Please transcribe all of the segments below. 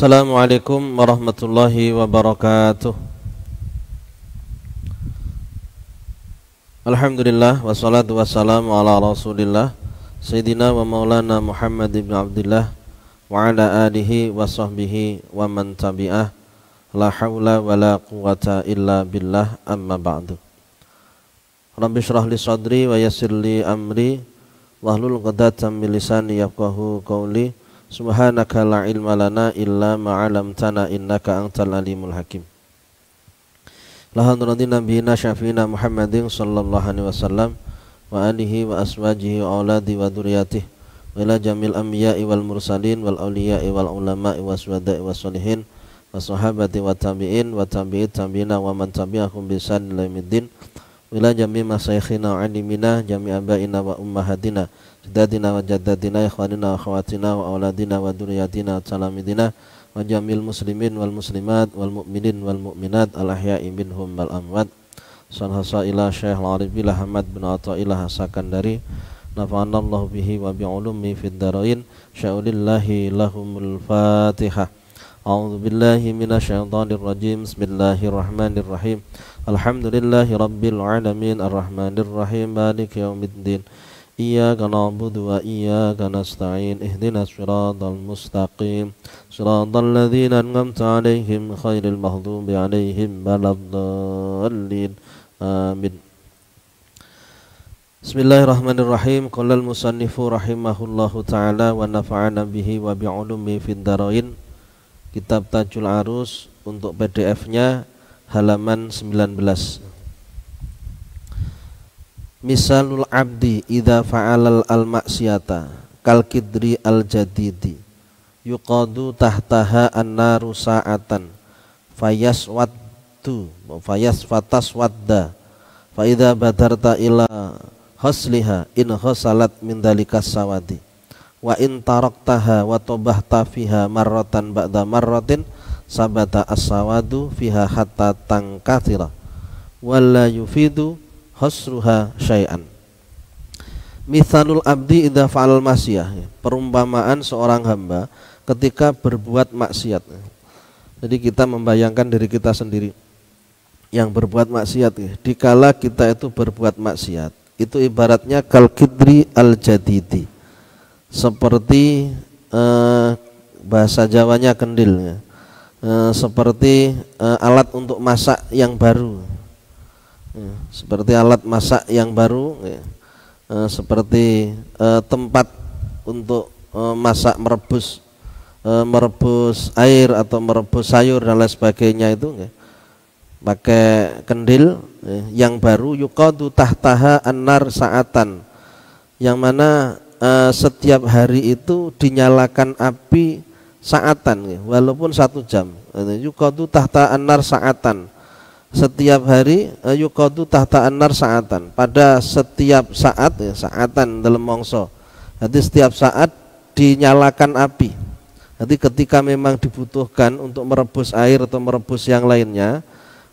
Assalamualaikum warahmatullahi wabarakatuh. Alhamdulillah wassalatu wassalamu ala rasulillah Sayyidina wa Muhammad ibn Abdullah Wa ala wa sahbihi wa man tabi'ah La illa billah amma ba'du. Rabbi sadri wa yassir li amri Wahlul qadatan min lisani Subhanaka la ilma lana illa ma'alamtana innaka antal alimul hakim. Lahan radina bina syafina Muhammadin sallallahu alaihi wasallam wa alihi wa aswajihi wa auladi wa duriyatih wa ila jamil anbiya'i wal mursalin wal awliya'i wal ulama'i wa suhada'i wa salihin wa sahabati wa tabi'in wa tabi'i tabi'ina wa man tabi'ahum bisan ilamiddin wa ila jami' masyayikhina wa alimina jami' abaina wa ummahatina سدادنا وجدادنا إخواننا وأخواتنا وأولادنا وذرياتنا وتلاميذنا وجميع المسلمين والمسلمات والمؤمنين والمؤمنات الأحياء منهم والأموات Salhasa ila Syekh Al-Arif Ahmad bin Atta'illah Sakandari Nafa'ana Allah bihi wa bi'ulumi fid darain Sya'ulillahi lahumul fatihah A'udhu billahi minasyaitanir rajim Bismillahirrahmanirrahim Alhamdulillahi rabbil alamin Ar-Rahmanir Rahim Malik yaumiddin إياك نعبد وإياك نستعين اهدنا الصراط المستقيم صراط الذين أنعمت عليهم خير المغضوب عليهم ولا الضالين آمين بسم الله الرحمن الرحيم قال المصنف رحمه الله تعالى ونفعنا به وبعلومه في الدارين kitab Tajul Arus untuk PDF-nya halaman 19 Misalul abdi idza fa'alal al maksiata kal kidri al jadidi yuqadu tahtaha an-naru sa'atan. Fayaswaddu fayas fatas wadda fa idza badarta ila hasliha in khasalat min dalikas sawadi. Wa in taraktaha wa tabahta fiha marratan ba'da marratin sabata as-sawadu fiha hatta tangkathira wala yufidu hasruha syai'an. Mithalul abdi idza fa'al masyiyah perumpamaan seorang hamba ketika berbuat maksiat. Jadi kita membayangkan diri kita sendiri yang berbuat maksiat. Dikala kita itu berbuat maksiat itu ibaratnya kal kidri al jadidi. Seperti eh, bahasa Jawanya kendil. Eh, seperti eh, alat untuk masak yang baru ya, seperti alat masak yang baru ya, e, seperti e, tempat untuk e, masak merebus e, merebus air atau merebus sayur dan lain sebagainya itu ya, pakai kendil ya, yang baru yukadu tahtaha anar saatan. Yang mana e, setiap hari itu dinyalakan api saatan ya, walaupun satu jam yukadu tahta anar saatan setiap hari eh, yuqadu tahta anar saatan. Pada setiap saat ya, saatan dalam mongso jadi setiap saat dinyalakan api. Jadi ketika memang dibutuhkan untuk merebus air atau merebus yang lainnya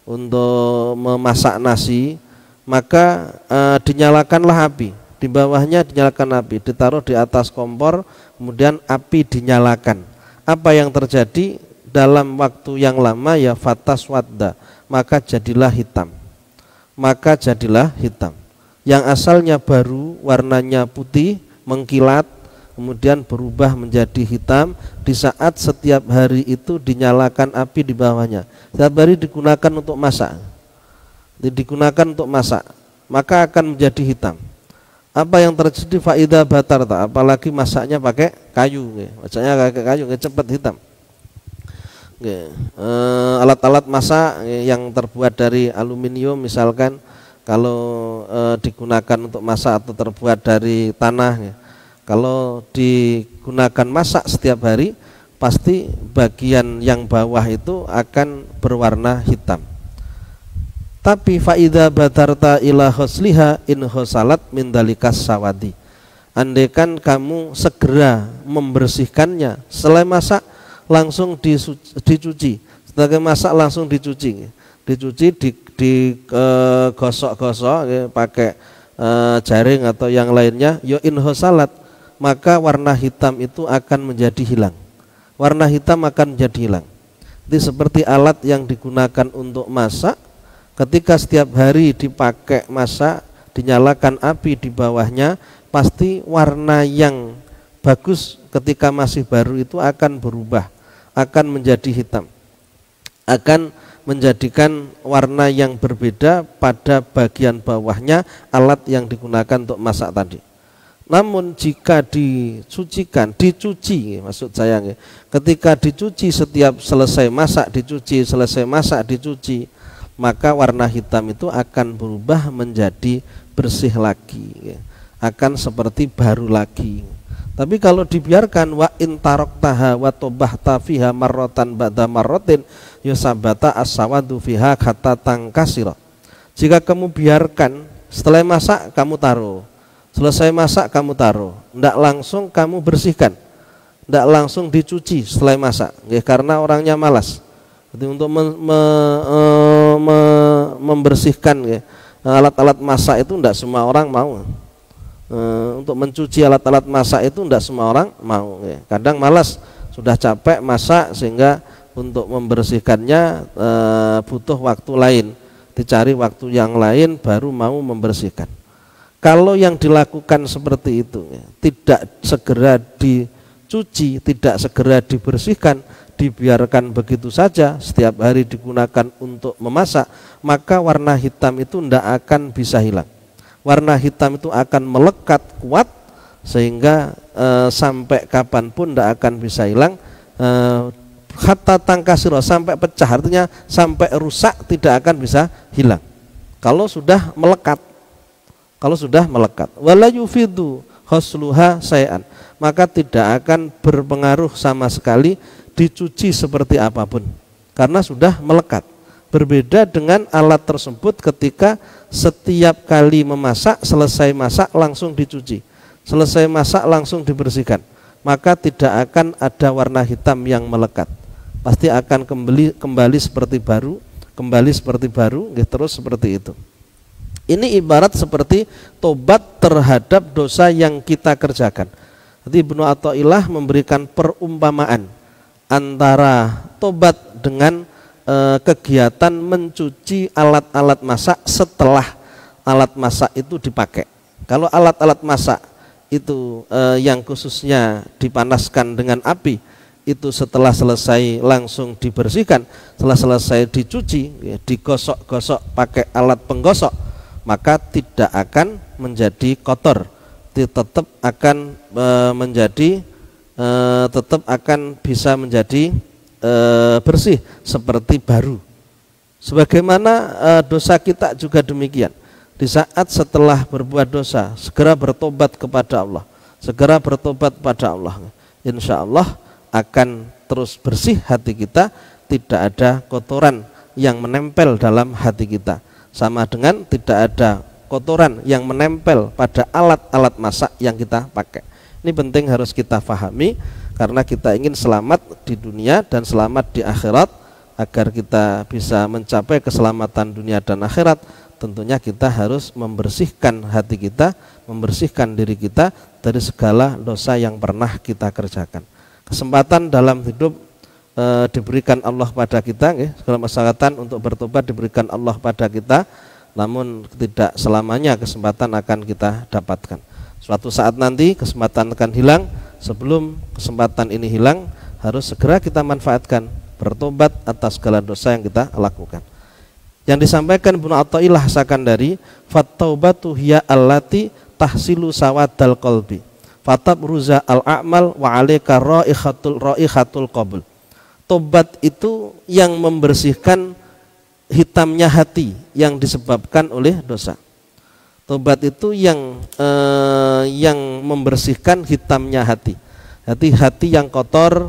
untuk memasak nasi maka e, dinyalakanlah api. Di bawahnya dinyalakan api ditaruh di atas kompor kemudian api dinyalakan. Apa yang terjadi? Dalam waktu yang lama ya fatas wadda maka jadilah hitam. Maka jadilah hitam. Yang asalnya baru warnanya putih mengkilat kemudian berubah menjadi hitam di saat setiap hari itu dinyalakan api di bawahnya. Setiap hari digunakan untuk masak. Digunakan untuk masak maka akan menjadi hitam. Apa yang terjadi? Faida batar tak? Apalagi masaknya pakai kayu masaknya pakai kayu cepat hitam Eh, alat-alat masak yang terbuat dari aluminium misalkan kalau e, digunakan untuk masak atau terbuat dari tanah kalau digunakan masak setiap hari pasti bagian yang bawah itu akan berwarna hitam. Tapi faida batarta ila hosliha in hosalat min dalikas sawadi. Andaikan kamu segera membersihkannya selain masak langsung dicuci. Setelah masak langsung dicuci. Dicuci di, di gosok-gosok ya, pakai e, jaring atau yang lainnya yo inho salat. Maka warna hitam itu akan menjadi hilang. Warna hitam akan menjadi hilang. Jadi seperti alat yang digunakan untuk masak, ketika setiap hari dipakai masak, dinyalakan api di bawahnya, pasti warna yang bagus ketika masih baru itu akan berubah, akan menjadi hitam. Akan menjadikan warna yang berbeda pada bagian bawahnya alat yang digunakan untuk masak tadi. Namun jika disucikan, dicuci maksud saya ketika dicuci setiap selesai masak dicuci, selesai masak dicuci, maka warna hitam itu akan berubah menjadi bersih lagi, akan seperti baru lagi. Tapi kalau dibiarkan wa in taraktaha wa tobahta fiha marratan ba'da marratin yusabata as-sawadu fiha kata tangkasira. Jika kamu biarkan setelah masak kamu taruh. Selesai masak kamu taruh. Tidak langsung kamu bersihkan. Tidak langsung dicuci setelah masak. Ya, karena orangnya malas. Jadi untuk me, me, e, me, membersihkan ya, alat-alat masak itu tidak semua orang mau e, untuk mencuci alat-alat masak itu tidak semua orang mau ya. kadang malas sudah capek masak sehingga untuk membersihkannya e, butuh waktu lain. Dicari waktu yang lain baru mau membersihkan. Kalau yang dilakukan seperti itu ya, tidak segera dicuci tidak segera dibersihkan dibiarkan begitu saja setiap hari digunakan untuk memasak maka warna hitam itu tidak akan bisa hilang warna hitam itu akan melekat kuat sehingga e, sampai kapan pun tidak akan bisa hilang. E, kata tangkasiro sampai pecah artinya sampai rusak tidak akan bisa hilang. Kalau sudah melekat kalau sudah melekat. Wala yufidu sayan maka tidak akan berpengaruh sama sekali dicuci seperti apa pun karena sudah melekat Berbeda dengan alat tersebut ketika setiap kali memasak, selesai masak langsung dicuci. Selesai masak langsung dibersihkan. Maka tidak akan ada warna hitam yang melekat. Pasti akan kembali kembali seperti baru, kembali seperti baru, gitu, terus seperti itu. Ini ibarat seperti tobat terhadap dosa yang kita kerjakan. Jadi Ibnu Athaillah memberikan perumpamaan antara tobat dengan e, kegiatan mencuci alat-alat masak setelah alat masak itu dipakai. Kalau alat-alat masak itu e, yang khususnya dipanaskan dengan api itu setelah selesai langsung dibersihkan, setelah selesai dicuci, ya, digosok-gosok pakai alat penggosok, maka tidak akan menjadi kotor, tetap akan e, menjadi e, tetap akan bisa menjadi e, bersih seperti baru. Sebagaimana e, dosa kita juga demikian. Di saat setelah berbuat dosa, segera bertobat kepada Allah. Segera bertobat pada Allah. Insya Allah akan terus bersih hati kita, tidak ada kotoran yang menempel dalam hati kita. Sama dengan tidak ada kotoran yang menempel pada alat-alat masak yang kita pakai. Ini penting harus kita fahami karena kita ingin selamat di dunia dan selamat di akhirat. Agar kita bisa mencapai keselamatan dunia dan akhirat tentunya kita harus membersihkan hati kita membersihkan diri kita dari segala dosa yang pernah kita kerjakan. Kesempatan dalam hidup e, diberikan Allah pada kita ya, segala kesempatan untuk bertobat diberikan Allah pada kita namun tidak selamanya kesempatan akan kita dapatkan suatu saat nanti kesempatan akan hilang sebelum kesempatan ini hilang harus segera kita manfaatkan bertobat atas segala dosa yang kita lakukan. Yang disampaikan Ibnu Athaillah Sakandari, fattaubatu hiya allati tahsilu sawadal qalbi. Fatab ruza al a'mal wa alayka raihatul raihatul qabul. Tobat itu yang membersihkan hitamnya hati yang disebabkan oleh dosa. Tobat itu yang eh, yang membersihkan hitamnya hati. Hati hati yang kotor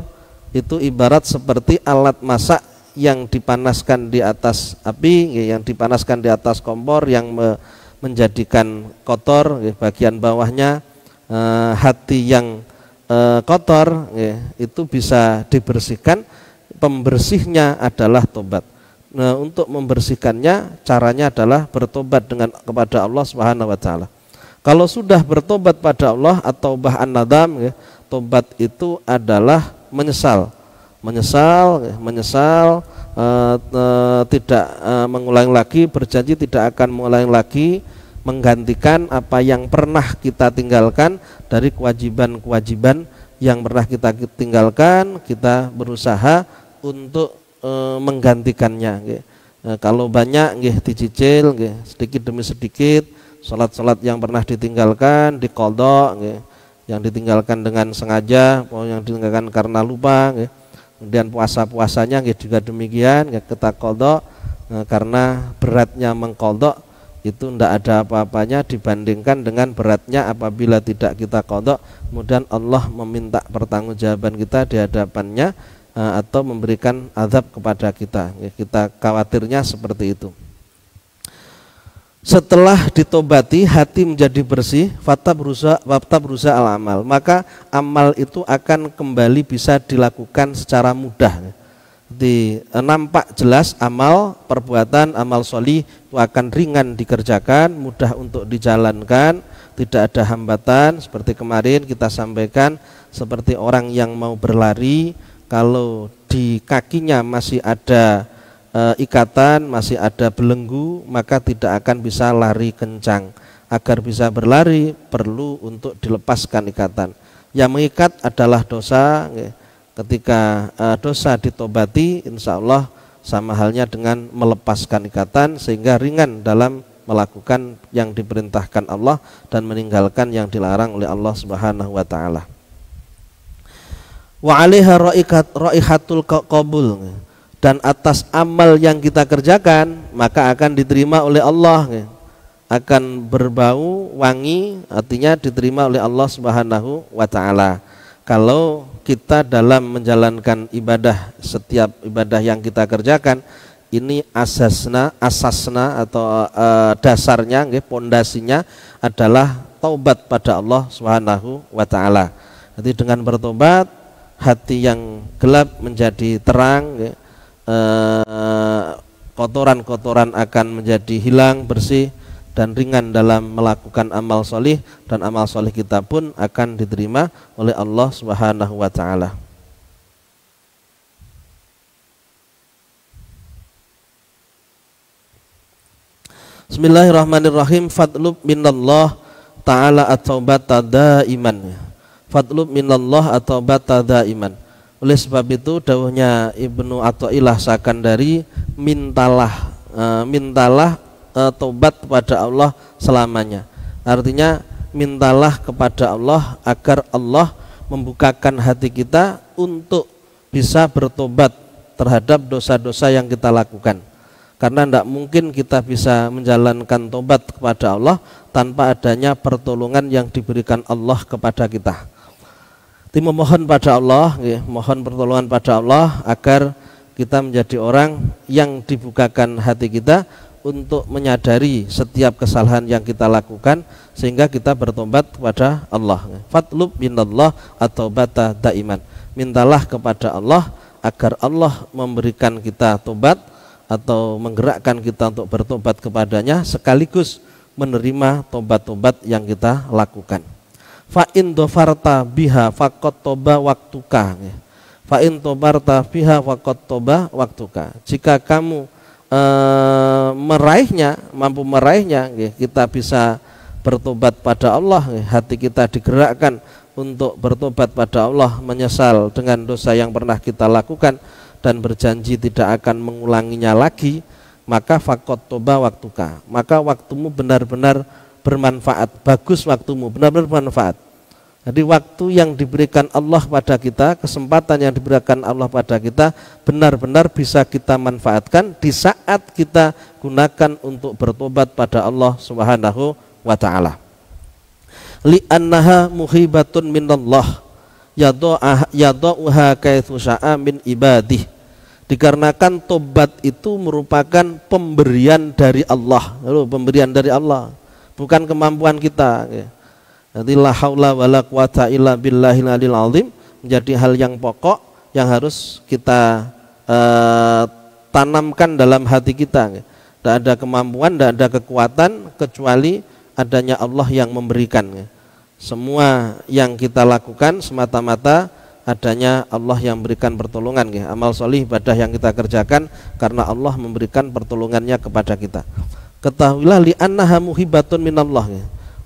itu ibarat seperti alat masak yang dipanaskan di atas api, yang dipanaskan di atas kompor yang me, menjadikan kotor bagian bawahnya eh, hati yang eh, kotor itu bisa dibersihkan. Pembersihnya adalah tobat Nah, untuk membersihkannya caranya adalah bertobat dengan kepada Allah Subhanahu wa taala. Kalau sudah bertobat pada Allah atau bahan nadam ya, tobat itu adalah menyesal menyesal menyesal uh, uh, tidak uh, mengulangi lagi berjanji tidak akan mengulangi lagi menggantikan apa yang pernah kita tinggalkan dari kewajiban-kewajiban yang pernah kita tinggalkan kita berusaha untuk e, menggantikannya nggih. E, kalau banyak nggih dicicil nggih sedikit demi sedikit salat-salat yang pernah ditinggalkan dikodok nggih yang ditinggalkan dengan sengaja yang ditinggalkan karena lupa nggih kemudian puasa-puasanya juga demikian kita kodok nah, karena beratnya mengkodok itu tidak ada apa-apanya dibandingkan dengan beratnya apabila tidak kita kodok kemudian Allah meminta pertanggungjawaban kita di hadapannya atau memberikan azab kepada kita. Ya, kita khawatirnya seperti itu. Setelah ditobati hati menjadi bersih fata berusaha fata berusaha al amal maka amal itu akan kembali bisa dilakukan secara mudah. Di eh, nampak jelas amal perbuatan amal soli itu akan ringan dikerjakan mudah untuk dijalankan tidak ada hambatan. Seperti kemarin kita sampaikan seperti orang yang mau berlari kalau di kakinya masih ada e, ikatan, masih ada belenggu, maka tidak akan bisa lari kencang. Agar bisa berlari perlu untuk dilepaskan ikatan. Yang mengikat adalah dosa. Ketika e, dosa ditobati, insya Allah sama halnya dengan melepaskan ikatan sehingga ringan dalam melakukan yang diperintahkan Allah dan meninggalkan yang dilarang oleh Allah Subhanahu wa taala. Wa 'alaiha raihatul qabul. Dan atas amal yang kita kerjakan maka akan diterima oleh Allah. Akan berbau wangi artinya diterima oleh Allah Subhanahu wa taala. Kalau kita dalam menjalankan ibadah setiap ibadah yang kita kerjakan ini asasna asasna atau uh, dasarnya pondasinya adalah taubat pada Allah Subhanahu wa taala. Jadi dengan bertobat hati yang gelap menjadi terang nggih Eh, kotoran-kotoran akan menjadi hilang bersih dan ringan dalam melakukan amal solih dan amal solih kita pun akan diterima oleh Allah Subhanahu wa taala. Bismillahirrahmanirrahim. Fadlub minallah ta'ala at-taubata daiman. Fadlub minallah at-taubata daiman. Oleh sebab itu dawuhnya Ibnu Athaillah Sakandari mintalah e, mintalah e, tobat kepada Allah selamanya. Artinya mintalah kepada Allah agar Allah membukakan hati kita untuk bisa bertobat terhadap dosa-dosa yang kita lakukan. Karena tidak mungkin kita bisa menjalankan tobat kepada Allah tanpa adanya pertolongan yang diberikan Allah kepada kita. Jadi memohon pada Allah, ya, mohon pertolongan pada Allah agar kita menjadi orang yang dibukakan hati kita untuk menyadari setiap kesalahan yang kita lakukan sehingga kita bertobat kepada Allah. Fatlub minallah atau bata daiman. Mintalah kepada Allah agar Allah memberikan kita tobat atau menggerakkan kita untuk bertobat kepadanya sekaligus menerima tobat-tobat yang kita lakukan fa in dofarta biha faqat toba waktuka. Fa in biha faqat toba waktuka. Jika kamu e, meraihnya mampu meraihnya kita bisa bertobat pada Allah hati kita digerakkan untuk bertobat pada Allah menyesal dengan dosa yang pernah kita lakukan dan berjanji tidak akan mengulanginya lagi maka fakot toba waktuka. Maka waktumu benar-benar bermanfaat, bagus waktumu, benar-benar bermanfaat. Jadi waktu yang diberikan Allah pada kita, kesempatan yang diberikan Allah pada kita benar-benar bisa kita manfaatkan di saat kita gunakan untuk bertobat pada Allah Subhanahu wa taala. Li'annaha muhibatun minallah yadha'uha kaitsu sya'a min ibadih. Dikarenakan tobat itu merupakan pemberian dari Allah, lalu pemberian dari Allah bukan kemampuan kita. Jadi la haula wala quwata illa billahil alil azim menjadi hal yang pokok yang harus kita uh, tanamkan dalam hati kita. Tidak ada kemampuan, tidak ada kekuatan kecuali adanya Allah yang memberikan. Semua yang kita lakukan semata-mata adanya Allah yang memberikan pertolongan ya. amal solih ibadah yang kita kerjakan karena Allah memberikan pertolongannya kepada kita ketahuilah li annaha muhibatun minallah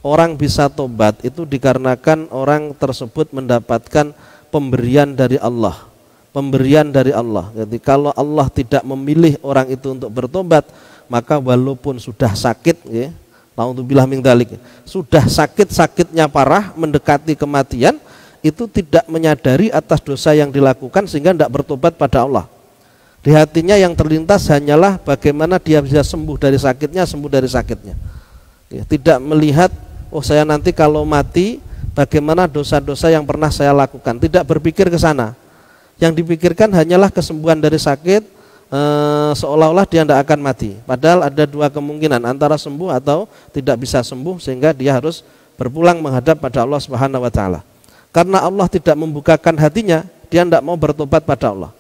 orang bisa tobat itu dikarenakan orang tersebut mendapatkan pemberian dari Allah pemberian dari Allah jadi kalau Allah tidak memilih orang itu untuk bertobat maka walaupun sudah sakit ya Naudzubillah min dalik. Sudah sakit-sakitnya parah mendekati kematian itu tidak menyadari atas dosa yang dilakukan sehingga tidak bertobat pada Allah. Di hatinya yang terlintas hanyalah bagaimana dia bisa sembuh dari sakitnya, sembuh dari sakitnya. Ya, tidak melihat, oh saya nanti kalau mati, bagaimana dosa-dosa yang pernah saya lakukan. Tidak berpikir ke sana. Yang dipikirkan hanyalah kesembuhan dari sakit, e, seolah-olah dia tidak akan mati. Padahal ada dua kemungkinan, antara sembuh atau tidak bisa sembuh, sehingga dia harus berpulang menghadap pada Allah Subhanahu Wa Taala. Karena Allah tidak membukakan hatinya, dia tidak mau bertobat pada Allah.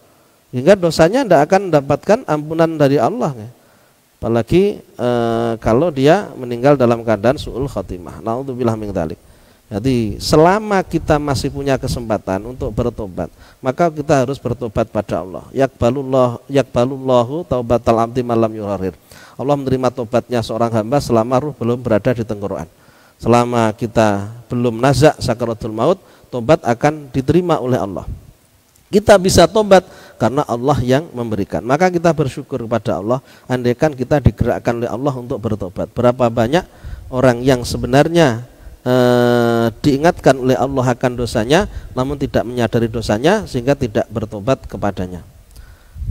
Hingga dosanya tidak akan mendapatkan ampunan dari Allah. Apalagi e, kalau dia meninggal dalam keadaan su'ul khatimah. Nauzubillah min dzalik. Jadi selama kita masih punya kesempatan untuk bertobat, maka kita harus bertobat pada Allah. Yakbalullah yakbalullahu taubatal abdi malam yurarir. Allah menerima tobatnya seorang hamba selama ruh belum berada di tenggorokan. Selama kita belum nazak sakaratul maut, tobat akan diterima oleh Allah. Kita bisa tobat karena Allah yang memberikan. Maka kita bersyukur kepada Allah, andaikan kita digerakkan oleh Allah untuk bertobat. Berapa banyak orang yang sebenarnya eh, diingatkan oleh Allah akan dosanya, namun tidak menyadari dosanya sehingga tidak bertobat kepadanya.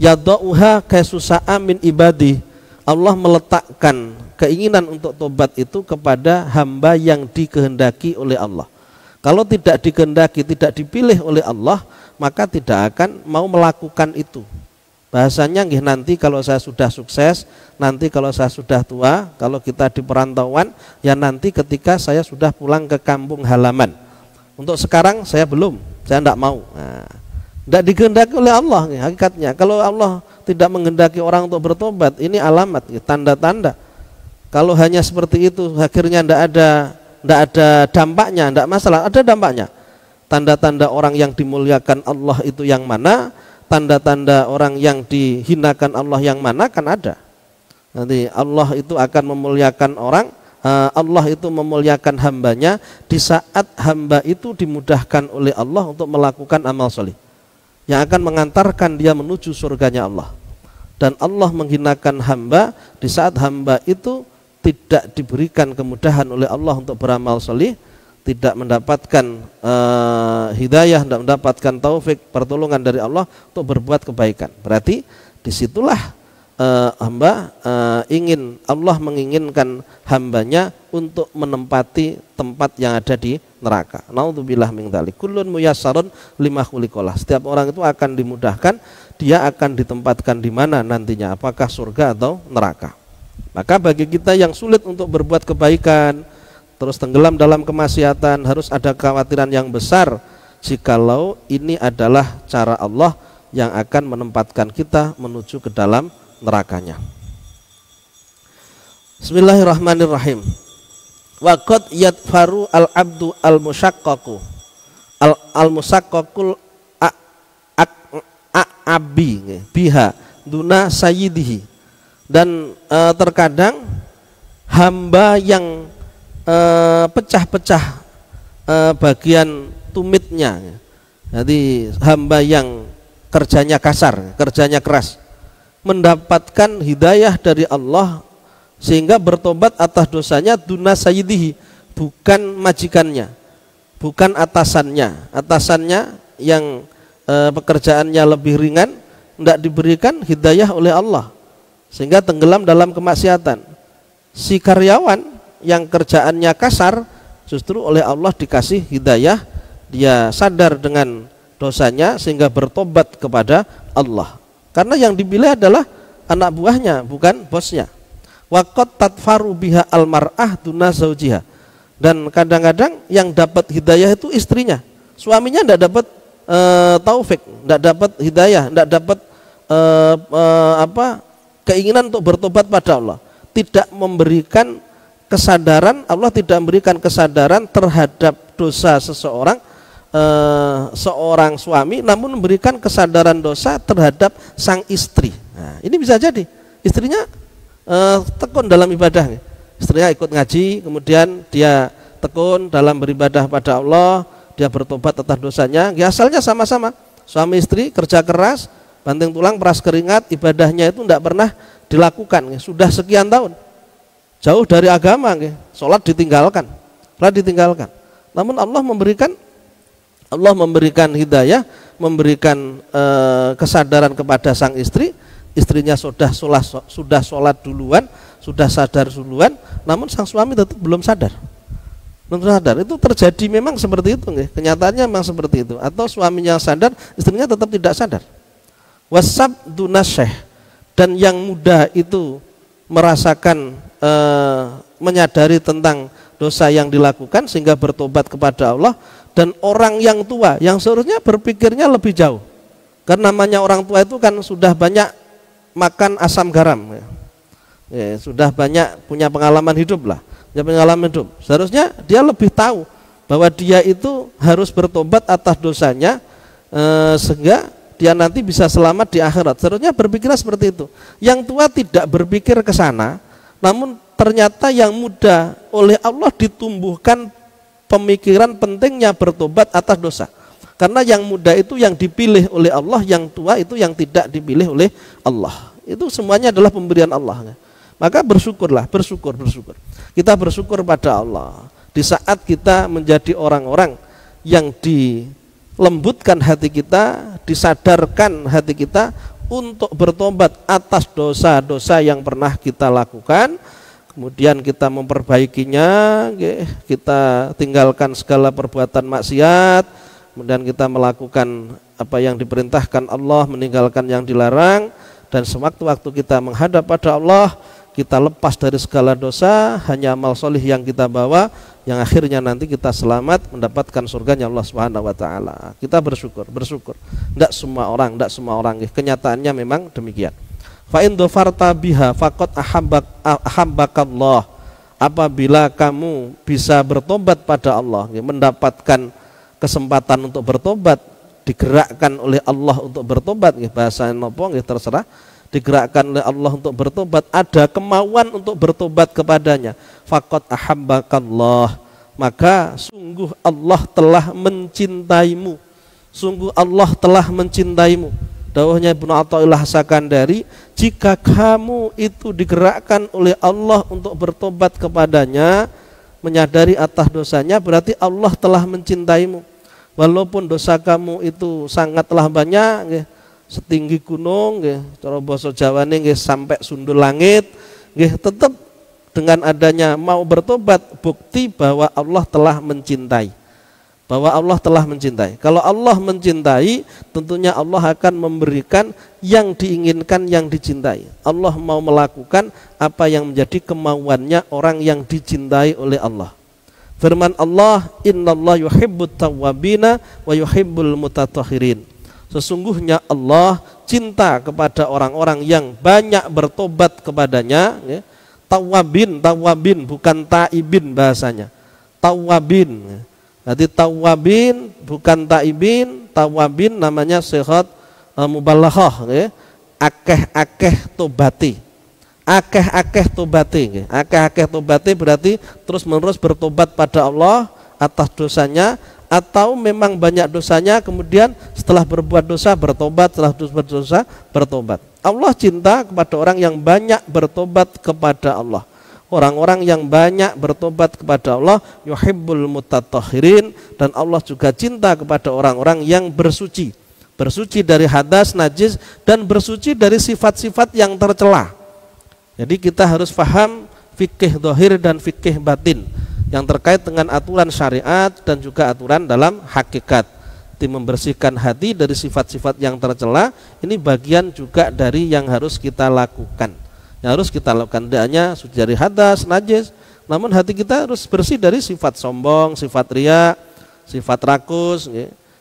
Yadauha kaisusa'a min ibadi. Allah meletakkan keinginan untuk tobat itu kepada hamba yang dikehendaki oleh Allah. Kalau tidak dikehendaki, tidak dipilih oleh Allah, maka tidak akan mau melakukan itu. Bahasanya nggih nanti kalau saya sudah sukses, nanti kalau saya sudah tua, kalau kita di perantauan, ya nanti ketika saya sudah pulang ke kampung halaman. Untuk sekarang saya belum, saya tidak mau. Nah, tidak dikehendaki oleh Allah nih, hakikatnya. Kalau Allah tidak menghendaki orang untuk bertobat, ini alamat, tanda-tanda. Kalau hanya seperti itu, akhirnya tidak ada tidak ada dampaknya, tidak masalah, ada dampaknya. Tanda-tanda orang yang dimuliakan Allah itu yang mana, tanda-tanda orang yang dihinakan Allah yang mana kan ada. Nanti Allah itu akan memuliakan orang, Allah itu memuliakan hambanya di saat hamba itu dimudahkan oleh Allah untuk melakukan amal soleh yang akan mengantarkan dia menuju surganya Allah. Dan Allah menghinakan hamba di saat hamba itu tidak diberikan kemudahan oleh Allah untuk beramal solih, tidak mendapatkan uh, hidayah, tidak mendapatkan taufik, pertolongan dari Allah untuk berbuat kebaikan. Berarti di situlah uh, hamba uh, ingin Allah menginginkan hambanya untuk menempati tempat yang ada di neraka. Naudzubillah min dzalik. Kullun muyassarun lima khuliqalah. Setiap orang itu akan dimudahkan, dia akan ditempatkan di mana nantinya, apakah surga atau neraka. Maka bagi kita yang sulit untuk berbuat kebaikan, terus tenggelam dalam kemaksiatan, harus ada kekhawatiran yang besar jikalau ini adalah cara Allah yang akan menempatkan kita menuju ke dalam nerakanya. Bismillahirrahmanirrahim. Wa qad yadfaru al-abdu al-musyaqqaqu al al-musaqqaqul abi biha duna sayyidihi dan e, terkadang hamba yang pecah-pecah e, bagian tumitnya jadi hamba yang kerjanya kasar kerjanya keras mendapatkan hidayah dari Allah sehingga bertobat atas dosanya duna sayyidihi bukan majikannya bukan atasannya. Atasannya yang e, pekerjaannya lebih ringan tidak diberikan hidayah oleh Allah sehingga tenggelam dalam kemaksiatan. Si karyawan yang kerjaannya kasar justru oleh Allah dikasih hidayah, dia sadar dengan dosanya sehingga bertobat kepada Allah. Karena yang dipilih adalah anak buahnya, bukan bosnya. Waqat tatfaru biha almar'ah duna zaujiha. Dan kadang-kadang yang dapat hidayah itu istrinya. Suaminya tidak dapat e, taufik, tidak dapat hidayah, tidak dapat e, e, apa keinginan untuk bertobat pada Allah, tidak memberikan kesadaran, Allah tidak memberikan kesadaran terhadap dosa seseorang eh, seorang suami namun memberikan kesadaran dosa terhadap sang istri. Nah, ini bisa jadi istrinya eh, tekun dalam ibadah. Istrinya ikut ngaji, kemudian dia tekun dalam beribadah pada Allah, dia bertobat atas dosanya. Ya, asalnya sama-sama suami istri kerja keras, banting tulang, peras keringat, ibadahnya itu tidak pernah dilakukan. Sudah sekian tahun jauh dari agama, sholat ditinggalkan, sholat ditinggalkan. Namun Allah memberikan Allah memberikan hidayah, memberikan e, kesadaran kepada sang istri, istrinya sudah sholat, sudah sholat duluan, sudah sadar duluan, namun sang suami tetap belum sadar. Belum sadar. Itu terjadi memang seperti itu, kenyataannya memang seperti itu. Atau suaminya sadar, istrinya tetap tidak sadar. Wasab dunasyeh dan yang muda itu merasakan e, menyadari tentang dosa yang dilakukan sehingga bertobat kepada Allah. Dan orang yang tua yang seharusnya berpikirnya lebih jauh. Karena namanya orang tua itu kan sudah banyak makan asam garam ya. Ya, sudah banyak punya pengalaman hidup lah. Punya pengalaman hidup. Seharusnya dia lebih tahu bahwa dia itu harus bertobat atas dosanya eh, sehingga dia nanti bisa selamat di akhirat. Seharusnya berpikirnya seperti itu. Yang tua tidak berpikir ke sana, namun ternyata yang muda oleh Allah ditumbuhkan pemikiran pentingnya bertobat atas dosa. Karena yang muda itu yang dipilih oleh Allah, yang tua itu yang tidak dipilih oleh Allah. Itu semuanya adalah pemberian Allah. Maka bersyukurlah, bersyukur, bersyukur. Kita bersyukur pada Allah. Di saat kita menjadi orang-orang yang di lembutkan hati kita, disadarkan hati kita untuk bertobat atas dosa-dosa yang pernah kita lakukan, kemudian kita memperbaikinya, kita tinggalkan segala perbuatan maksiat, kemudian kita melakukan apa yang diperintahkan Allah, meninggalkan yang dilarang, dan sewaktu-waktu kita menghadap pada Allah, kita lepas dari segala dosa, hanya amal solih yang kita bawa, yang akhirnya nanti kita selamat mendapatkan surganya Allah Subhanahu wa taala. Kita bersyukur, bersyukur. Tidak semua orang, tidak semua orang. Kenyataannya memang demikian. Fa in biha faqad ahabbakallah. Apabila kamu bisa bertobat pada Allah, mendapatkan kesempatan untuk bertobat, digerakkan oleh Allah untuk bertobat, bahasa nopo terserah digerakkan oleh Allah untuk bertobat, ada kemauan untuk bertobat kepadanya. Fakot ahabbakallah. Maka sungguh Allah telah mencintaimu. Sungguh Allah telah mencintaimu. Dawahnya Ibnu Athaillah Sakandari, jika kamu itu digerakkan oleh Allah untuk bertobat kepadanya, menyadari atas dosanya, berarti Allah telah mencintaimu. Walaupun dosa kamu itu sangatlah banyak, setinggi gunung nggih cara basa Jawane nggih sampai sundul langit nggih tetap dengan adanya mau bertobat bukti bahwa Allah telah mencintai bahwa Allah telah mencintai. Kalau Allah mencintai, tentunya Allah akan memberikan yang diinginkan yang dicintai. Allah mau melakukan apa yang menjadi kemauannya orang yang dicintai oleh Allah. Firman Allah, "Innallaha yuhibbut tawwabina wa yuhibbul mutatahhirin." Sesungguhnya Allah cinta kepada orang-orang yang banyak bertobat kepadanya. Ya. Tawabin, tawabin bukan taibin bahasanya. Tawabin. Ya. Jadi tawabin bukan taibin, tawabin namanya sehat uh, mubalaghah ya. Akeh-akeh tobati. Akeh-akeh tobati. Ya. Akeh-akeh tobati berarti terus-menerus bertobat pada Allah atas dosanya atau memang banyak dosanya kemudian setelah berbuat dosa bertobat. Setelah berbuat dosa bertobat. Allah cinta kepada orang yang banyak bertobat kepada Allah. Orang-orang yang banyak bertobat kepada Allah yuhibbul mutatahhirin dan Allah juga cinta kepada orang-orang yang bersuci. Bersuci dari hadas najis dan bersuci dari sifat-sifat yang tercela. Jadi kita harus paham fikih dohir dan fikih batin yang terkait dengan aturan syariat dan juga aturan dalam hakikat. Tim membersihkan hati dari sifat-sifat yang tercela ini bagian juga dari yang harus kita lakukan. Yang harus kita lakukan tidak hanya suci dari hadas, najis, namun hati kita harus bersih dari sifat sombong, sifat ria, sifat rakus,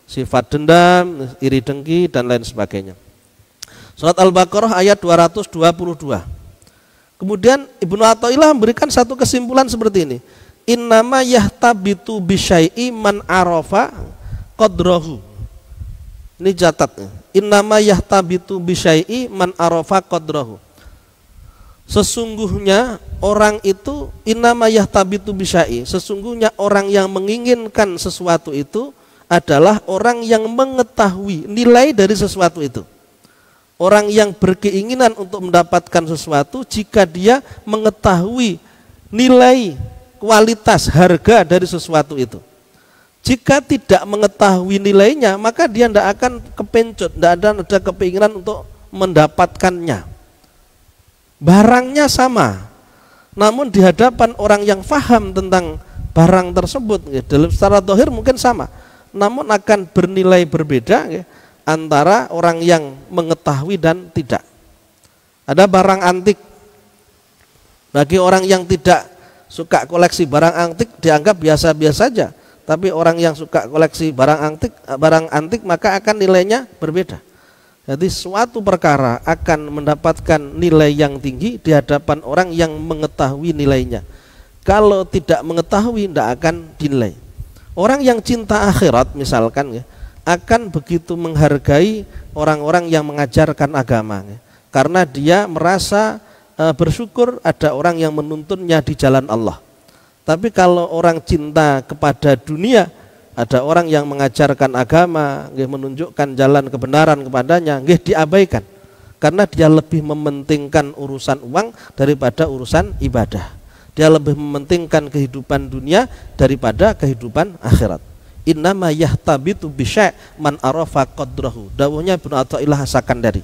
sifat dendam, iri dengki dan lain sebagainya. Surat Al-Baqarah ayat 222. Kemudian Ibnu Athaillah memberikan satu kesimpulan seperti ini innama yahtabitu bisyai'i man arafa qadrahu. Ini catat. Innama yahtabitu bisyai'i man arafa qadrahu. Sesungguhnya orang itu innama yahtabitu bisyai'i. Sesungguhnya orang yang menginginkan sesuatu itu adalah orang yang mengetahui nilai dari sesuatu itu. Orang yang berkeinginan untuk mendapatkan sesuatu jika dia mengetahui nilai kualitas harga dari sesuatu itu. Jika tidak mengetahui nilainya, maka dia tidak akan kepencut, tidak ada, ada keinginan untuk mendapatkannya. Barangnya sama, namun di hadapan orang yang faham tentang barang tersebut, dalam secara dohir mungkin sama, namun akan bernilai berbeda antara orang yang mengetahui dan tidak. Ada barang antik. Bagi orang yang tidak suka koleksi barang antik dianggap biasa-biasa saja. Tapi orang yang suka koleksi barang antik, barang antik maka akan nilainya berbeda. Jadi suatu perkara akan mendapatkan nilai yang tinggi di hadapan orang yang mengetahui nilainya. Kalau tidak mengetahui tidak akan dinilai. Orang yang cinta akhirat misalkan ya, akan begitu menghargai orang-orang yang mengajarkan agama karena dia merasa bersyukur ada orang yang menuntunnya di jalan Allah. Tapi kalau orang cinta kepada dunia, ada orang yang mengajarkan agama, menunjukkan jalan kebenaran kepadanya, diabaikan. Karena dia lebih mementingkan urusan uang daripada urusan ibadah. Dia lebih mementingkan kehidupan dunia daripada kehidupan akhirat innama yahtabitu bisyai' man arafa qadrahu dawuhnya Ibnu Athaillah Sakandari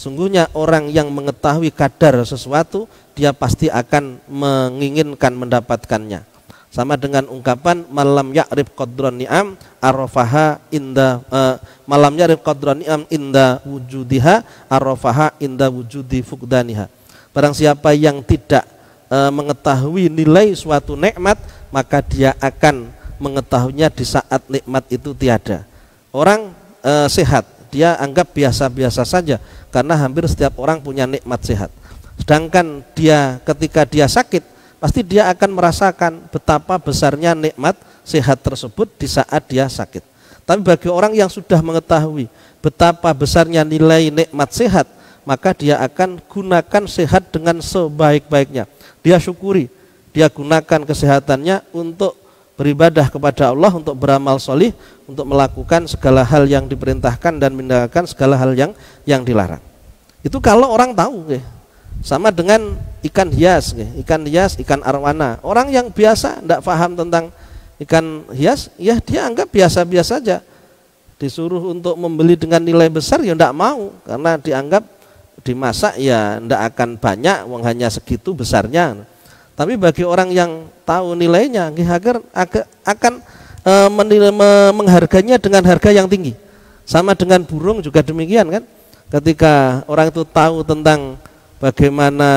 sungguhnya orang yang mengetahui kadar sesuatu dia pasti akan menginginkan mendapatkannya. Sama dengan ungkapan malam ya'rif qadran ni'am arafaha inda uh, malam ya'rif qadran ni'am inda wujudiha arafaha inda wujudi fukdaniha. Barang siapa yang tidak uh, mengetahui nilai suatu nikmat maka dia akan mengetahuinya di saat nikmat itu tiada. Orang e, sehat, dia anggap biasa-biasa saja karena hampir setiap orang punya nikmat sehat. Sedangkan dia ketika dia sakit, pasti dia akan merasakan betapa besarnya nikmat sehat tersebut di saat dia sakit. Tapi bagi orang yang sudah mengetahui betapa besarnya nilai nikmat sehat, maka dia akan gunakan sehat dengan sebaik-baiknya. Dia syukuri, dia gunakan kesehatannya untuk beribadah kepada Allah untuk beramal solih untuk melakukan segala hal yang diperintahkan dan meninggalkan segala hal yang yang dilarang. Itu kalau orang tahu ya. sama dengan ikan hias ya. ikan hias ikan arwana. Orang yang biasa tidak paham tentang ikan hias ya dia anggap biasa-biasa saja disuruh untuk membeli dengan nilai besar ya tidak mau. Karena dianggap dimasak ya tidak akan banyak uang hanya segitu besarnya tapi bagi orang yang tahu nilainya, agar akan e, menilai, menghargainya dengan harga yang tinggi. Sama dengan burung juga demikian kan. Ketika orang itu tahu tentang bagaimana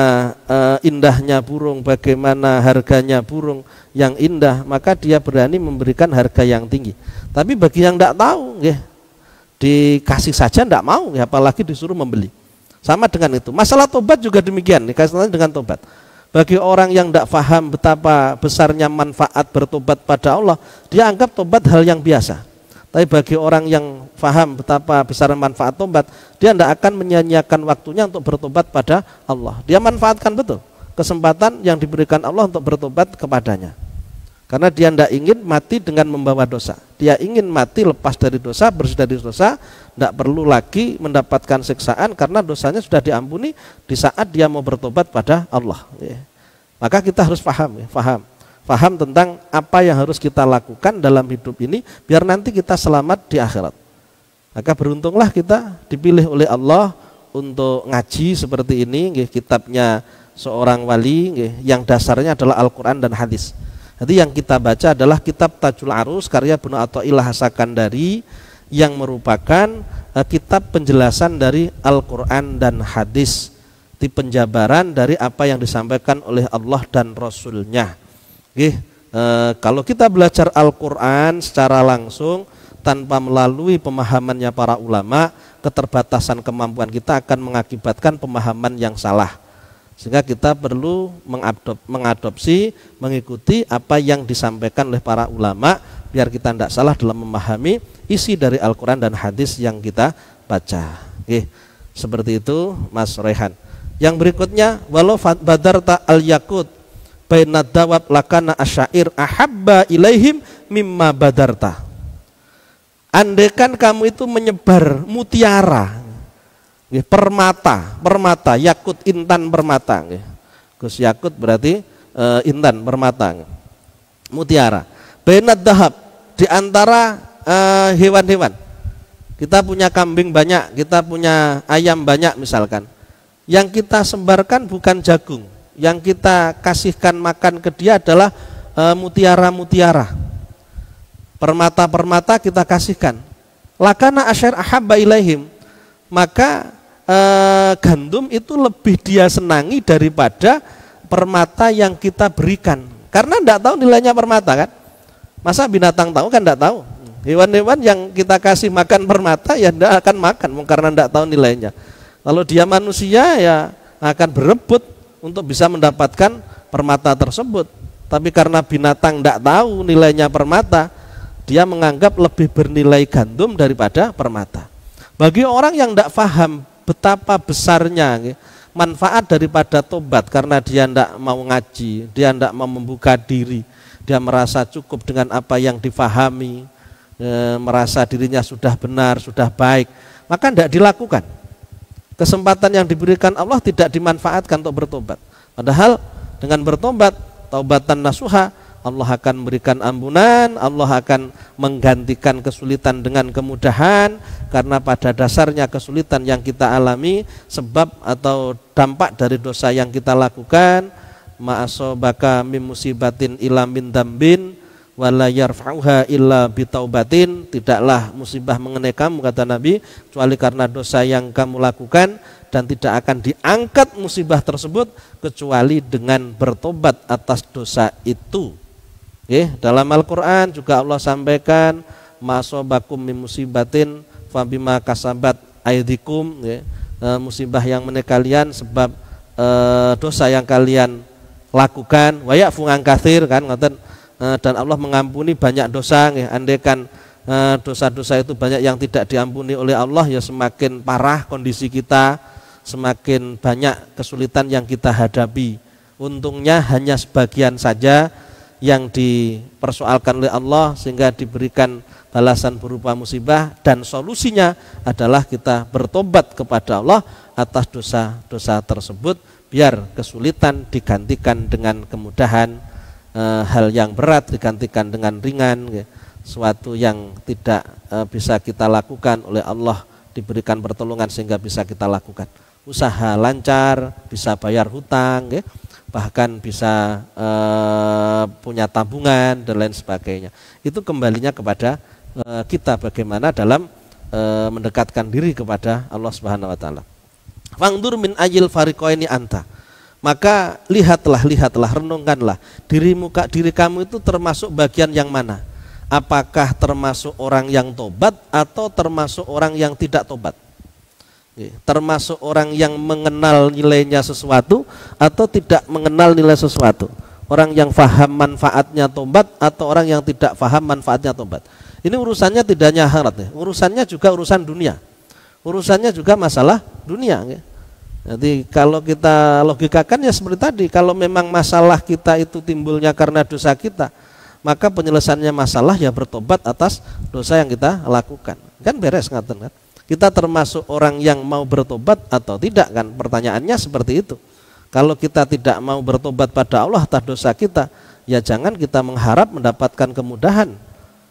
e, indahnya burung, bagaimana harganya burung yang indah, maka dia berani memberikan harga yang tinggi. Tapi bagi yang tidak tahu, ya, dikasih saja tidak mau, ya, apalagi disuruh membeli. Sama dengan itu. Masalah tobat juga demikian, dikasih dengan tobat. Bagi orang yang tidak faham betapa besarnya manfaat bertobat pada Allah, dia anggap tobat hal yang biasa. Tapi bagi orang yang faham betapa besar manfaat tobat, dia tidak akan menyanyiakan waktunya untuk bertobat pada Allah. Dia manfaatkan betul kesempatan yang diberikan Allah untuk bertobat kepadanya. Karena dia tidak ingin mati dengan membawa dosa. Dia ingin mati lepas dari dosa, bersih dari dosa, tidak perlu lagi mendapatkan siksaan karena dosanya sudah diampuni di saat dia mau bertobat pada Allah. Ya. Maka kita harus paham, ya, paham, paham tentang apa yang harus kita lakukan dalam hidup ini biar nanti kita selamat di akhirat. Maka beruntunglah kita dipilih oleh Allah untuk ngaji seperti ini, ya, kitabnya seorang wali ya, yang dasarnya adalah Al-Quran dan hadis. Jadi yang kita baca adalah kitab Tajul Arus karya Ibnu Athaillah Sakandari yang merupakan uh, kitab penjelasan dari Al-Quran dan hadis di penjabaran dari apa yang disampaikan oleh Allah dan Rasulnya. Gih, e, kalau kita belajar Al-Quran secara langsung tanpa melalui pemahamannya para ulama keterbatasan kemampuan kita akan mengakibatkan pemahaman yang salah sehingga kita perlu mengadop, mengadopsi mengikuti apa yang disampaikan oleh para ulama biar kita tidak salah dalam memahami isi dari Al-Quran dan hadis yang kita baca. Oke, seperti itu Mas Rehan. Yang berikutnya walau badarta al yakut bainad dawab lakana asyair ahabba ilaihim mimma badarta. Andaikan kamu itu menyebar mutiara, permata, permata, yakut intan permata. Gus yakut berarti e, intan permata, mutiara. Bainad dahab di antara eh, hewan-hewan. Kita punya kambing banyak, kita punya ayam banyak misalkan yang kita sembarkan bukan jagung, yang kita kasihkan makan ke dia adalah eh, mutiara-mutiara. Permata-permata kita kasihkan. Lakana asyar ahabba ilaihim. Maka e, gandum itu lebih dia senangi daripada permata yang kita berikan. Karena tidak tahu nilainya permata kan. Masa binatang tahu kan tidak tahu. Hewan-hewan yang kita kasih makan permata ya tidak akan makan karena tidak tahu nilainya. Kalau dia manusia ya akan berebut untuk bisa mendapatkan permata tersebut. Tapi karena binatang tidak tahu nilainya permata, dia menganggap lebih bernilai gandum daripada permata. Bagi orang yang tidak paham betapa besarnya manfaat daripada tobat karena dia tidak mau ngaji, dia tidak mau membuka diri, dia merasa cukup dengan apa yang difahami, e, merasa dirinya sudah benar, sudah baik, maka tidak dilakukan kesempatan yang diberikan Allah tidak dimanfaatkan untuk bertobat. Padahal dengan bertobat, taubatan nasuha, Allah akan memberikan ampunan, Allah akan menggantikan kesulitan dengan kemudahan karena pada dasarnya kesulitan yang kita alami sebab atau dampak dari dosa yang kita lakukan ma'asobaka min musibatin ila min dambin wala yarfa'uha illa bitaubatin tidaklah musibah mengenai kamu kata Nabi kecuali karena dosa yang kamu lakukan dan tidak akan diangkat musibah tersebut kecuali dengan bertobat atas dosa itu. Dalam Al-Qur'an juga Allah sampaikan masobakum min musibatin fabima kasabat aidikum e, musibah yang menimpa kalian sebab e, dosa yang kalian lakukan. Wa ya'fu kathir kan ngoten. Eh, dan Allah mengampuni banyak dosa ya. andaikan eh, dosa-dosa itu banyak yang tidak diampuni oleh Allah ya semakin parah kondisi kita semakin banyak kesulitan yang kita hadapi. Untungnya hanya sebagian saja yang dipersoalkan oleh Allah sehingga diberikan balasan berupa musibah dan solusinya adalah kita bertobat kepada Allah atas dosa-dosa tersebut biar kesulitan digantikan dengan kemudahan e, hal yang berat digantikan dengan ringan ya. suatu yang tidak e, bisa kita lakukan oleh Allah diberikan pertolongan sehingga bisa kita lakukan usaha lancar bisa bayar hutang ya. bahkan bisa e, punya tabungan dan lain sebagainya itu kembalinya kepada e, kita bagaimana dalam e, mendekatkan diri kepada Allah Subhanahu wa taala. Fangdur min ajil farikoini anta maka lihatlah, lihatlah, renungkanlah dirimu diri kamu itu termasuk bagian yang mana? Apakah termasuk orang yang tobat atau termasuk orang yang tidak tobat? Termasuk orang yang mengenal nilainya sesuatu atau tidak mengenal nilai sesuatu? Orang yang faham manfaatnya tobat atau orang yang tidak faham manfaatnya tobat? Ini urusannya tidak hanya akhirat ya. Urusannya juga urusan dunia. Urusannya juga masalah dunia ya jadi kalau kita logikakan ya seperti tadi, kalau memang masalah kita itu timbulnya karena dosa kita, maka penyelesaiannya masalah ya bertobat atas dosa yang kita lakukan. Kan beres ngaten kan? Kita termasuk orang yang mau bertobat atau tidak kan? Pertanyaannya seperti itu. Kalau kita tidak mau bertobat pada Allah atas dosa kita, ya jangan kita mengharap mendapatkan kemudahan.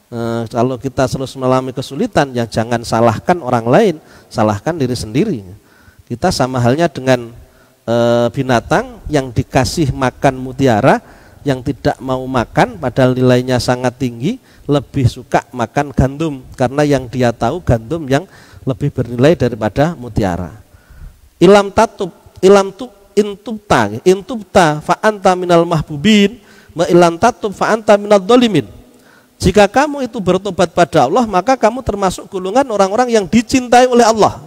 E, kalau kita selalu mengalami kesulitan, ya jangan salahkan orang lain, salahkan diri sendiri. Kita sama halnya dengan e, binatang yang dikasih makan mutiara yang tidak mau makan padahal nilainya sangat tinggi lebih suka makan gandum karena yang dia tahu gandum yang lebih bernilai daripada mutiara. Ilam tatub, ilam tu intubta, intubta fa anta minal mahbubin, ma ilam tatub fa anta minal dolimin. Jika kamu itu bertobat pada Allah, maka kamu termasuk golongan orang-orang yang dicintai oleh Allah.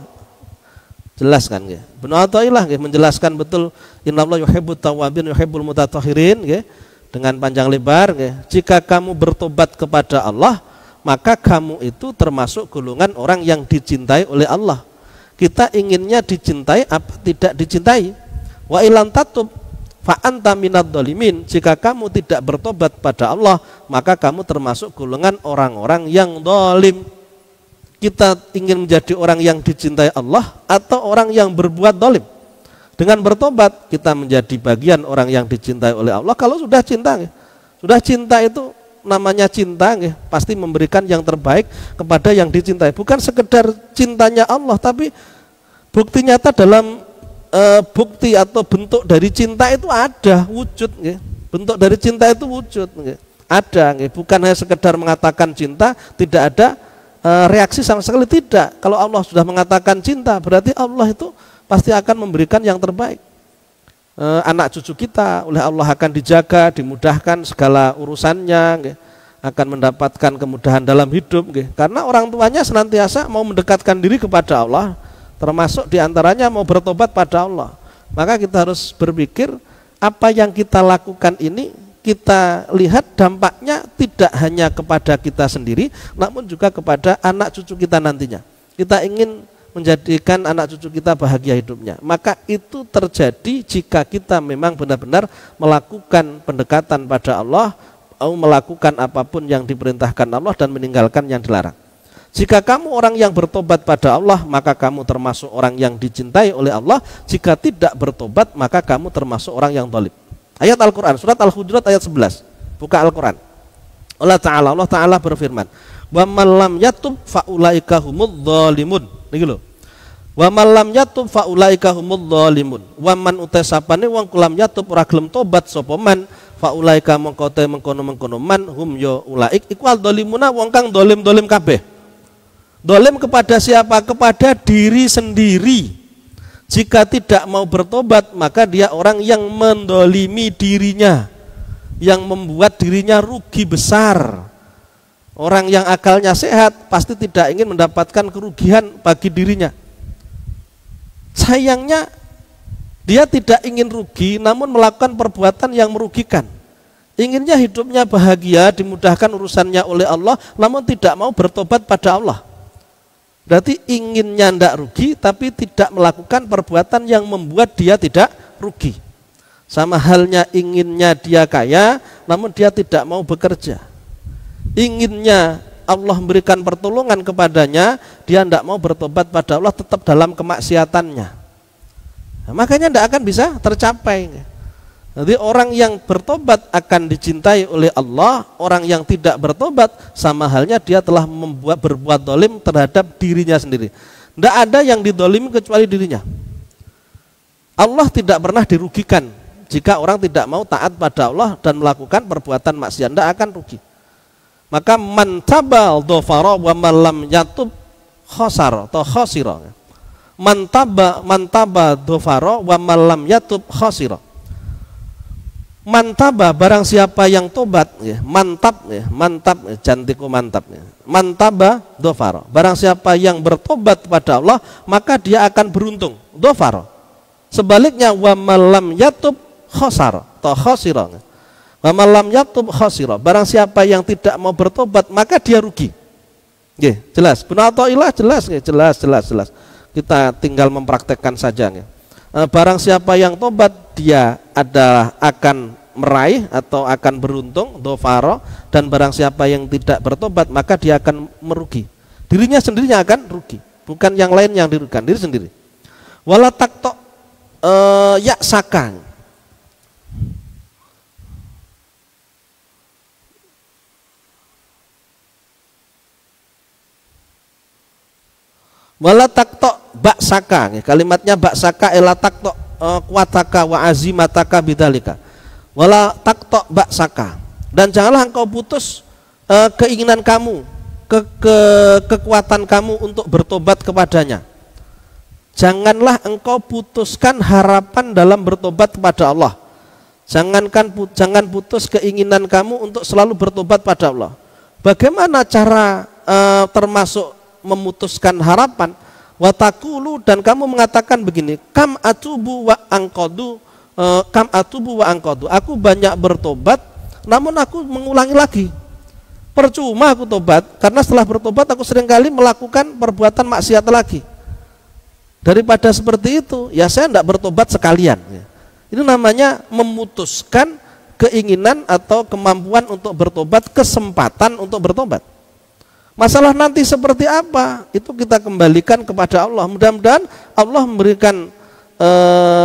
Jelas kan ya. Ibnu Athaillah menjelaskan betul innallaha yuhibbut tawwabin yuhibbul mutatahhirin dengan panjang lebar ya. jika kamu bertobat kepada Allah maka kamu itu termasuk golongan orang yang dicintai oleh Allah. Kita inginnya dicintai apa tidak dicintai? Wa ilam tatub fa anta minad dolimin jika kamu tidak bertobat pada Allah maka kamu termasuk golongan orang-orang yang dolim kita ingin menjadi orang yang dicintai Allah atau orang yang berbuat dolim dengan bertobat kita menjadi bagian orang yang dicintai oleh Allah. Kalau sudah cinta, sudah cinta itu namanya cinta, pasti memberikan yang terbaik kepada yang dicintai. Bukan sekedar cintanya Allah, tapi bukti nyata dalam e, bukti atau bentuk dari cinta itu ada wujud. Bentuk dari cinta itu wujud. Ada, bukan hanya sekedar mengatakan cinta, tidak ada e, reaksi sama sekali tidak. Kalau Allah sudah mengatakan cinta, berarti Allah itu pasti akan memberikan yang terbaik. E, anak cucu kita oleh Allah akan dijaga, dimudahkan segala urusannya, akan mendapatkan kemudahan dalam hidup. Karena orang tuanya senantiasa mau mendekatkan diri kepada Allah, termasuk di antaranya mau bertobat pada Allah. Maka kita harus berpikir apa yang kita lakukan ini kita lihat dampaknya tidak hanya kepada kita sendiri, namun juga kepada anak cucu kita nantinya. Kita ingin menjadikan anak cucu kita bahagia hidupnya. Maka itu terjadi jika kita memang benar-benar melakukan pendekatan pada Allah, atau melakukan apa pun yang diperintahkan Allah dan meninggalkan yang dilarang. Jika kamu orang yang bertobat pada Allah, maka kamu termasuk orang yang dicintai oleh Allah. Jika tidak bertobat, maka kamu termasuk orang yang dolim. Ayat Al-Quran, surat Al-Hujurat ayat 11. Buka Al-Quran. Allah Ta'ala, Allah Ta'ala berfirman, wa malam yatub faulaika humud. Niki lho. Wa malam yatub faulaika humud zalimun. Wa man utai sapane wong kulam yatub ora gelem tobat sapa man faulaika mongko te mengkono-mengkono man hum yo ulaik ikwal dolimuna wong kang dolim-dolim kabeh. Dolim kepada siapa? Kepada diri sendiri. Jika tidak mau bertobat, maka dia orang yang mendolimi dirinya, yang membuat dirinya rugi besar. Orang yang akalnya sehat pasti tidak ingin mendapatkan kerugian bagi dirinya sayangnya dia tidak ingin rugi namun melakukan perbuatan yang merugikan. Inginnya hidupnya bahagia, dimudahkan urusannya oleh Allah, namun tidak mau bertobat pada Allah. Berarti inginnya tidak rugi, tapi tidak melakukan perbuatan yang membuat dia tidak rugi. Sama halnya inginnya dia kaya, namun dia tidak mau bekerja. Inginnya Allah memberikan pertolongan kepadanya, dia tidak mau bertobat pada Allah tetap dalam kemaksiatannya. Nah, makanya tidak akan bisa tercapai. Jadi orang yang bertobat akan dicintai oleh Allah, orang yang tidak bertobat sama halnya dia telah membuat berbuat dolim terhadap dirinya sendiri. Tidak ada yang didolimi kecuali dirinya. Allah tidak pernah dirugikan jika orang tidak mau taat pada Allah dan melakukan perbuatan maksiat, tidak akan rugi. Maka man tabal dhafara wa man lam yatub khasar atau khasira. Man taba man taba wa man lam yatub khasira. Mantaba barang siapa yang tobat ya, mantap ya, mantap ya, cantiku mantap ya. Mantaba dofaro. Barang siapa yang bertobat pada Allah, maka dia akan beruntung. Dofaro. Sebaliknya wa malam yatub khosar atau khosira. Malam yatub khasira. Barang siapa yang tidak mau bertobat maka dia rugi. Oke, jelas. Atau ilah jelas nggih, jelas, jelas, jelas. Kita tinggal mempraktekkan saja nggih. Eh, barang siapa yang tobat dia adalah akan meraih atau akan beruntung dofaro dan barang siapa yang tidak bertobat maka dia akan merugi. Dirinya sendirinya akan rugi, bukan yang lain yang dirugikan, diri sendiri. Wala takto uh, ya sakang Wala takto baksaka. Kalimatnya baksaka ela takto uh, kuataka wa azimataka bidalika. Wala takto baksaka. Dan janganlah engkau putus uh, keinginan kamu, ke, ke kekuatan kamu untuk bertobat kepadanya. Janganlah engkau putuskan harapan dalam bertobat kepada Allah. Jangankan jangan putus keinginan kamu untuk selalu bertobat pada Allah. Bagaimana cara uh, termasuk memutuskan harapan watakulu dan kamu mengatakan begini kam atubu wa angkodu uh, kam atubu wa angkodu aku banyak bertobat namun aku mengulangi lagi. Percuma aku tobat, karena setelah bertobat aku sering kali melakukan perbuatan maksiat lagi. Daripada seperti itu, ya saya tidak bertobat sekalian. Ya. Ini namanya memutuskan keinginan atau kemampuan untuk bertobat, kesempatan untuk bertobat. Masalah nanti seperti apa, itu kita kembalikan kepada Allah. Mudah-mudahan Allah memberikan e,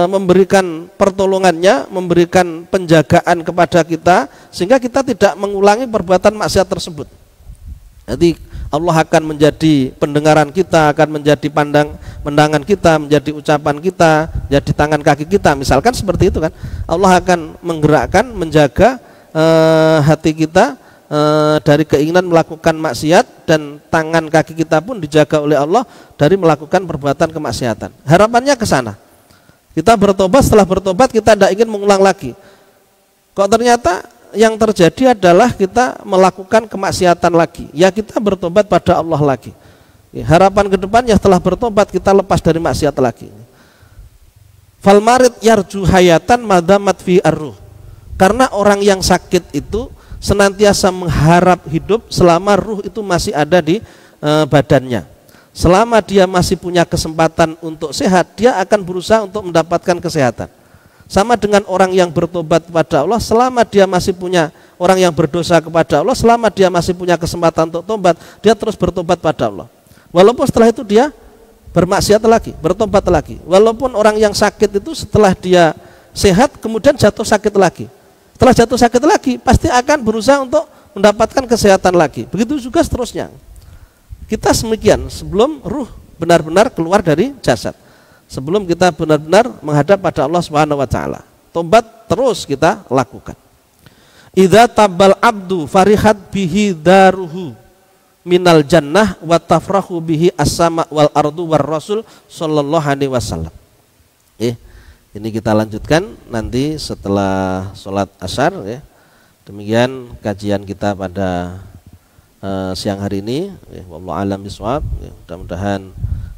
memberikan pertolongannya, memberikan penjagaan kepada kita sehingga kita tidak mengulangi perbuatan maksiat tersebut. Jadi Allah akan menjadi pendengaran kita, akan menjadi pandang mendangan kita, menjadi ucapan kita, jadi tangan kaki kita. Misalkan seperti itu kan. Allah akan menggerakkan, menjaga e, hati kita e, dari keinginan melakukan maksiat dan tangan kaki kita pun dijaga oleh Allah dari melakukan perbuatan kemaksiatan. Harapannya ke sana. Kita bertobat, setelah bertobat kita tidak ingin mengulang lagi. Kok ternyata yang terjadi adalah kita melakukan kemaksiatan lagi. Ya kita bertobat pada Allah lagi. Ya, harapan ke depannya setelah bertobat kita lepas dari maksiat lagi. Falmarid yarju hayatan madamat fi arruh. Karena orang yang sakit itu senantiasa mengharap hidup selama ruh itu masih ada di e, badannya. Selama dia masih punya kesempatan untuk sehat, dia akan berusaha untuk mendapatkan kesehatan. Sama dengan orang yang bertobat kepada Allah, selama dia masih punya orang yang berdosa kepada Allah, selama dia masih punya kesempatan untuk tobat, dia terus bertobat pada Allah. Walaupun setelah itu dia bermaksiat lagi, bertobat lagi. Walaupun orang yang sakit itu setelah dia sehat kemudian jatuh sakit lagi. Setelah jatuh sakit lagi pasti akan berusaha untuk mendapatkan kesehatan lagi. Begitu juga seterusnya. Kita semikian sebelum ruh benar-benar keluar dari jasad. Sebelum kita benar-benar menghadap pada Allah Subhanahu wa taala. Tobat terus kita lakukan. Idza tabal abdu farihat bihi daruhu minal jannah wa tafrahu bihi as-sama wal ardu war rasul sallallahu alaihi wasallam. Eh, ini kita lanjutkan nanti setelah sholat asar ya. Demikian kajian kita pada uh, siang hari ini ya, wallahu alam biswab ya, mudah-mudahan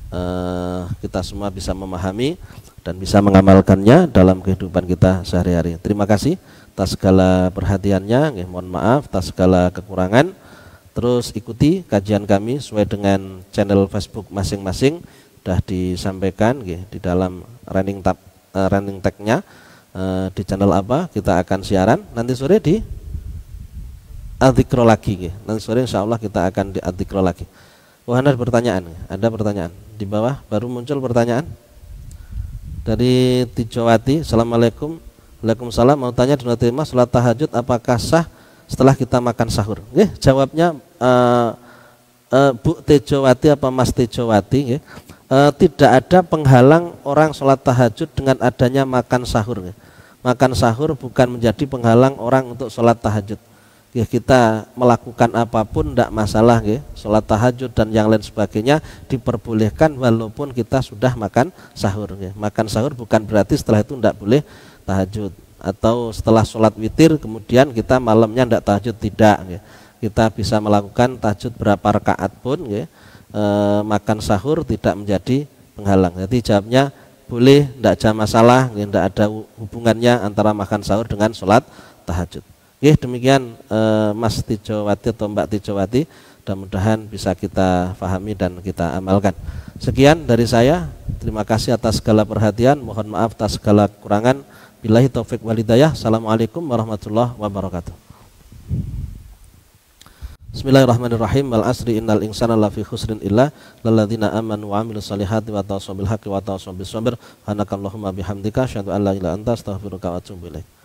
uh, kita semua bisa memahami dan bisa mengamalkannya dalam kehidupan kita sehari-hari. Terima kasih atas segala perhatiannya, ya, mohon maaf atas segala kekurangan. Terus ikuti kajian kami sesuai dengan channel Facebook masing-masing sudah disampaikan ya, di dalam running tab uh, running tag-nya uh, di channel apa kita akan siaran nanti sore di adzikro lagi. Nanti sore insya Allah kita akan di adzikro lagi. Wah, ada pertanyaan. Ada pertanyaan. Di bawah baru muncul pertanyaan. Dari Tijawati, Assalamualaikum. Waalaikumsalam. Mau tanya Dona terima sholat tahajud apakah sah setelah kita makan sahur? Nggih, jawabnya uh, uh, Bu Tejawati apa Mas Tejawati Uh, tidak ada penghalang orang sholat tahajud dengan adanya makan sahur. Makan sahur bukan menjadi penghalang orang untuk sholat tahajud ya kita melakukan apa pun tidak masalah ya sholat tahajud dan yang lain sebagainya diperbolehkan walaupun kita sudah makan sahur ya. makan sahur bukan berarti setelah itu tidak boleh tahajud atau setelah sholat witir kemudian kita malamnya tidak tahajud tidak ya. Kita bisa melakukan tahajud berapa rakaat pun ya. e, makan sahur tidak menjadi penghalang jadi jawabnya boleh tidak ada masalah tidak ada hubungannya antara makan sahur dengan sholat tahajud Oke, demikian eh, Mas Tijowati atau Mbak Tijowati. Mudah-mudahan bisa kita fahami dan kita amalkan. Sekian dari saya. Terima kasih atas segala perhatian. Mohon maaf atas segala kekurangan. Billahi taufik walidayah. Assalamualaikum warahmatullahi wabarakatuh. Bismillahirrahmanirrahim. Wal asri innal insana lafi khusrin illa lalladzina amanu wa amilus solihati wa tawassaw bil haqqi wa tawassaw bis sabr. Hanakallahumma bihamdika asyhadu an la ilaha illa anta astaghfiruka wa atubu ilaik.